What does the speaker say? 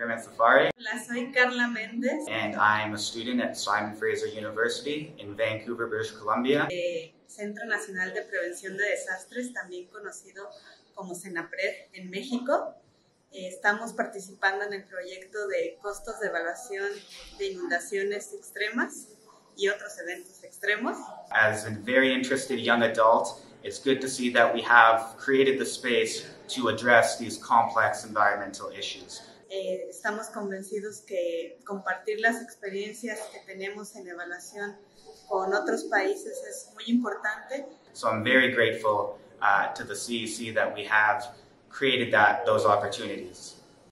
Karaman Safari, Hola, soy Carla Méndez, and I'm a student at Simon Fraser University in Vancouver, British Columbia. de Centro Nacional de Prevención de Desastres, también conocido como CENAPRED en México. Eh, Estamos participando en el proyecto de costos de evaluación de inundaciones extremas y otros eventos extremos. As a very interested young adult, it's good to see that we have created the space to address these complex environmental issues. Eh, estamos convencidos que compartir las experiencias que tenemos en evaluación con otros países es muy importante So I'm very grateful uh, to the CEC that we have created that those opportunities.